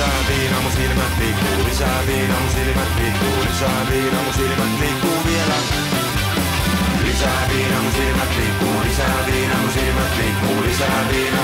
lisää, Viinamo silmät liikkuu lisää, Viinamo silmät liikkuu lisää, Viinamo silmät liikkuu vielä. Lisää Viinamo silmät liikkuu lisää, Viinamo silmät liikkuu lisää, viina.